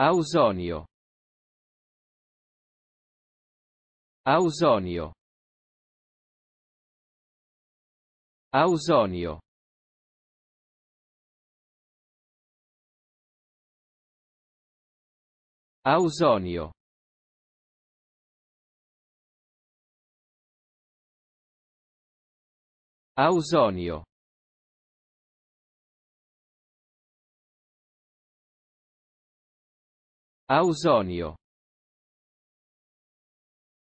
Ausonio. Ausonio. Ausonio. Ausonio. Ausonio. Ausonio.